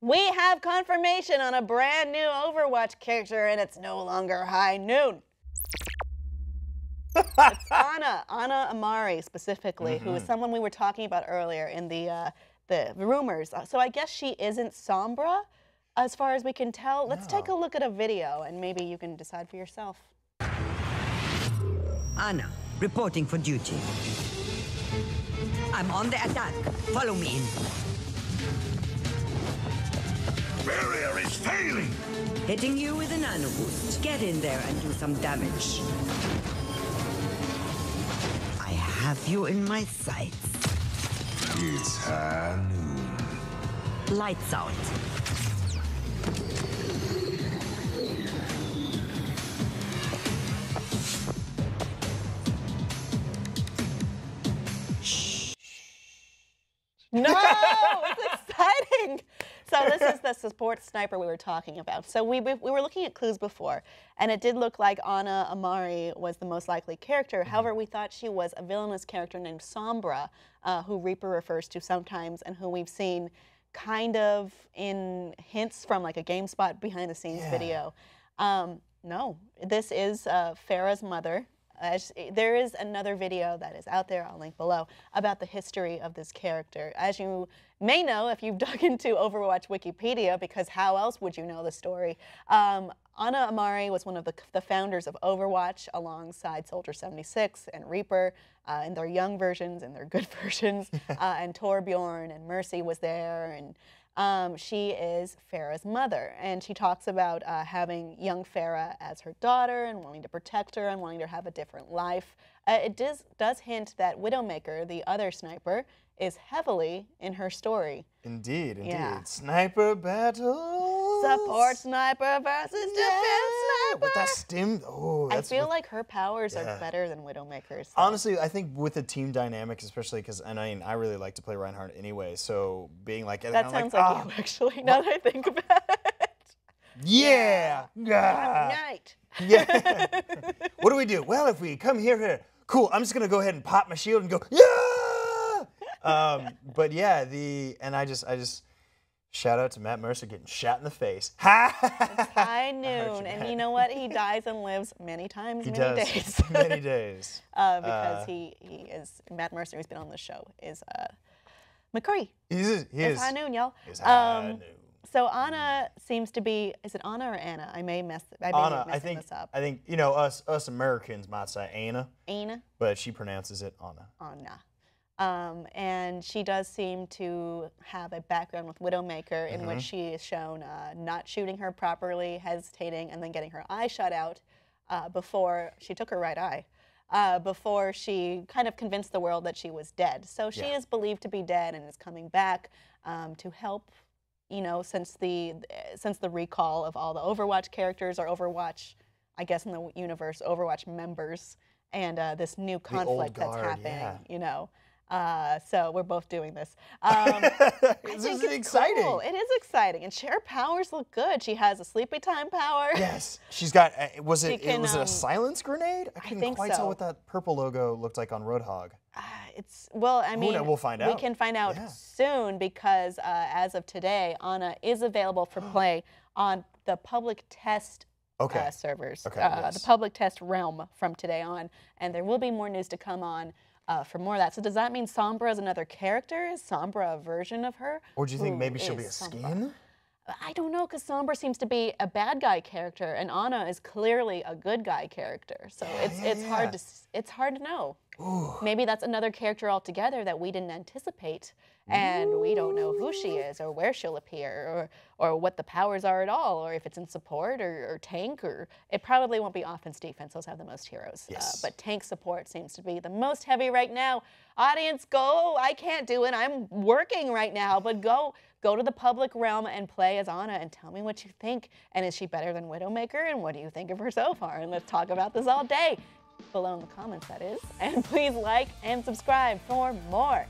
We have confirmation on a brand new Overwatch character, and it's no longer High Noon. it's Ana, Ana Amari specifically, mm -hmm. who is mm-hmm. someone we were talking about earlier in the uh, the rumors. Uh, so I guess she isn't Sombra, as far as we can tell. Let's no. take a look at a video, and maybe you can decide for yourself. Ana, reporting for duty. I'm on the attack. Follow me in. Barrier is failing! Hitting you with a nano boost. Get in there and do some damage. I have you in my sights. It's high noon. Lights out. No, it's exciting. So this is the support sniper we were talking about. So we, we, we, were looking at clues before, and it did look like Ana Amari was the most likely character. Mm -hmm. However, we thought she was a villainous character named Sombra, uh, who Reaper refers to sometimes, and who we've seen kind of in hints from like a GameSpot behind the scenes yeah. video. Um, no, this is uh, Pharah's mother, as, there is another video that is out there, I'll link below, about the history of this character. As you may know if you've dug into Overwatch Wikipedia, because how else would you know the story? Um, Ana Amari was one of the, the, founders of Overwatch alongside Soldier 76 and Reaper uh, in their young versions and their good versions. uh, and Torbjorn and Mercy was there. and um, she is Pharah's mother, and she talks about uh, having young Farah as her daughter and wanting to protect her and wanting to have a different life. Uh, it does, does hint that Widowmaker, the other sniper, is heavily in her story. Indeed, indeed. Yeah. Sniper battle. Support sniper versus yeah. defense sniper. Stim. Oh, I feel like her powers yeah. are better than Widowmaker's. So. Honestly, I think with the team dynamics, especially because, and I mean, I really like to play Reinhardt anyway, so being like. That sounds like, like oh, you, actually, now that I think about it. Yeah. yeah. Night. Yeah. what do we do? Well, if we come here, here, cool, I'm just going to go ahead and pop my shield and go, yeah! um, but yeah, the and I just I just shout out to Matt Mercer getting shot in the face. it's high noon, and you know what? He dies and lives many times, he many does. days. many days. Uh, because uh, he he is Matt Mercer, who's been on the show, is uh, McCree. He's, he it's high noon, y'all. It's high um, noon. So Anna seems to be, is it Anna or Anna? I may mess, I may Anna, I think, this up. I think, you know, us us Americans might say Anna. Anna. But she pronounces it Anna. Anna. Um, and she does seem to have a background with Widowmaker in mm -hmm. which mm-hmm. she is shown uh, not shooting her properly, hesitating, and then getting her eye shot out uh, before she took her right eye. Uh, before she kind of convinced the world that she was dead. So she yeah. is believed to be dead and is coming back um, to help, you know, since the since the recall of all the Overwatch characters or Overwatch, I guess in the universe, Overwatch members, and uh, this new conflict guard, that's happening, yeah. you know. Uh, so we're both doing this. Um, this is exciting. Cool. It is exciting, and Cher powers look good. She has a sleepy time power. Yes, she's got. Uh, was it? Can, was it a um, silence grenade? I couldn't I quite so. tell what that purple logo looked like on Roadhog. Uh, it's well, I mean, we'll find out. We can find out yeah. soon because uh, as of today, Ana is available for play on the public test okay. Uh, servers, okay, uh, yes. the public test realm from today on, and there will be more news to come on uh, for more of that. So does that mean Sombra is another character? Is Sombra a version of her? Or do you think maybe she'll be a Sombra? skin? I don't know, because Sombra seems to be a bad guy character, and Ana is clearly a good guy character. So yeah, it's yeah, it's yeah. hard to it's hard to know. Ooh. Maybe that's another character altogether that we didn't anticipate, and Ooh. we don't know who she is or where she'll appear or or what the powers are at all, or if it's in support or, or tank, or it probably won't be offense defense. Those have the most heroes, uh, yes. Uh, but tank support seems to be the most heavy right now. Audience, go! I can't do it. I'm working right now, but go go to the public realm and play as Ana and tell me what you think. And is she better than Widowmaker? And what do you think of her so far? And let's talk about this all day. Below in the comments, that is. And please like and subscribe for more.